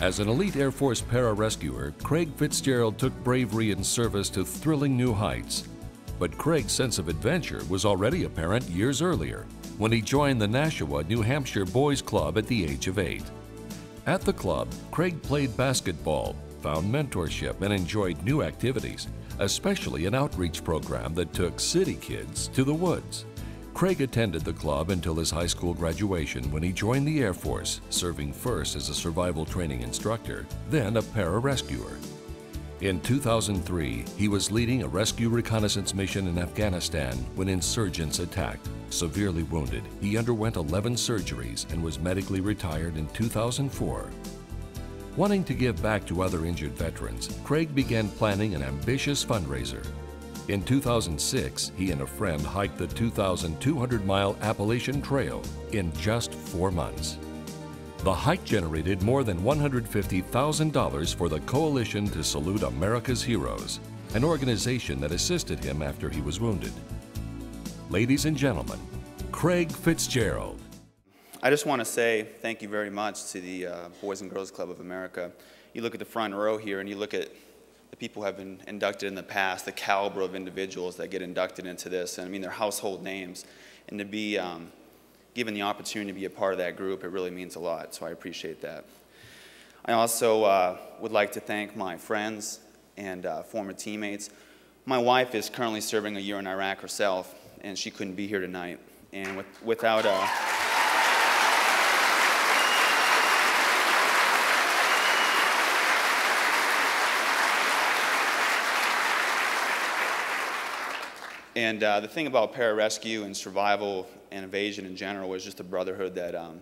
As an elite Air Force pararescuer, Craig Fitzgerald took bravery and service to thrilling new heights. But Craig's sense of adventure was already apparent years earlier when he joined the Nashua, New Hampshire Boys Club at the age of eight. At the club, Craig played basketball, found mentorship, and enjoyed new activities, especially an outreach program that took city kids to the woods. Craig attended the club until his high school graduation when he joined the Air Force, serving first as a survival training instructor, then a pararescuer. In 2003, he was leading a rescue reconnaissance mission in Afghanistan when insurgents attacked. Severely wounded, he underwent 11 surgeries and was medically retired in 2004. Wanting to give back to other injured veterans, Craig began planning an ambitious fundraiser in 2006, he and a friend hiked the 2,200 mile Appalachian Trail in just four months. The hike generated more than $150,000 for the Coalition to Salute America's Heroes, an organization that assisted him after he was wounded. Ladies and gentlemen, Craig Fitzgerald. I just want to say thank you very much to the uh, Boys and Girls Club of America. You look at the front row here and you look at the people who have been inducted in the past, the caliber of individuals that get inducted into this. And I mean, they're household names. And to be um, given the opportunity to be a part of that group, it really means a lot. So I appreciate that. I also uh, would like to thank my friends and uh, former teammates. My wife is currently serving a year in Iraq herself, and she couldn't be here tonight. And with, without uh, And uh, the thing about pararescue and survival and evasion in general is just the brotherhood that, um,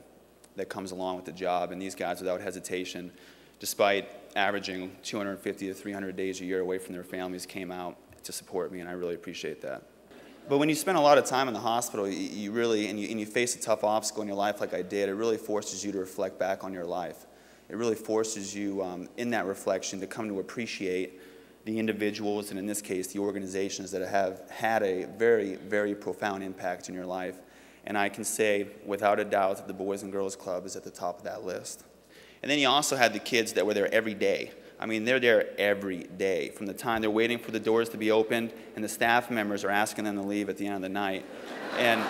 that comes along with the job. And these guys, without hesitation, despite averaging 250 to 300 days a year away from their families, came out to support me, and I really appreciate that. But when you spend a lot of time in the hospital, you, you really, and you, and you face a tough obstacle in your life like I did, it really forces you to reflect back on your life. It really forces you, um, in that reflection, to come to appreciate the individuals, and in this case, the organizations that have had a very, very profound impact in your life. And I can say, without a doubt, that the Boys and Girls Club is at the top of that list. And then you also had the kids that were there every day. I mean, they're there every day. From the time they're waiting for the doors to be opened, and the staff members are asking them to leave at the end of the night. And,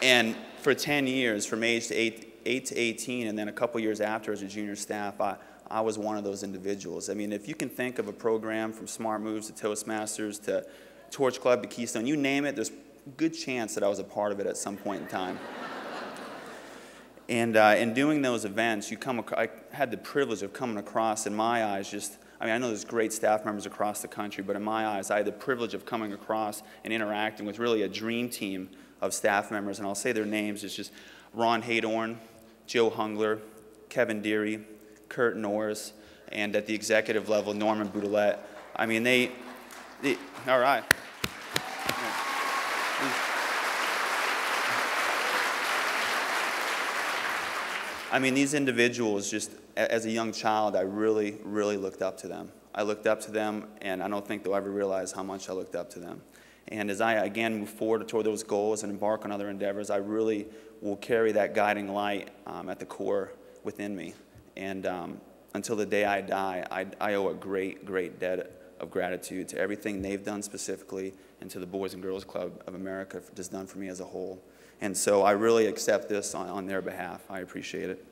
and for 10 years, from age to 8, 8 to 18, and then a couple years after as a junior staff, I, I was one of those individuals. I mean, if you can think of a program from Smart Moves to Toastmasters to Torch Club to Keystone, you name it, there's a good chance that I was a part of it at some point in time. and uh, in doing those events, you come, I had the privilege of coming across, in my eyes, just I mean, I know there's great staff members across the country, but in my eyes, I had the privilege of coming across and interacting with really a dream team of staff members, and I'll say their names. It's just Ron Haydorn, Joe Hungler, Kevin Deary, Kurt Norris, and at the executive level, Norman Boutelet. I mean, they, they all right. I mean, these individuals, just as a young child, I really, really looked up to them. I looked up to them, and I don't think they'll ever realize how much I looked up to them. And as I again move forward toward those goals and embark on other endeavors, I really will carry that guiding light um, at the core within me. And um, until the day I die, I, I owe a great, great debt of gratitude to everything they've done specifically and to the Boys and Girls Club of America just done for me as a whole. And so I really accept this on, on their behalf. I appreciate it.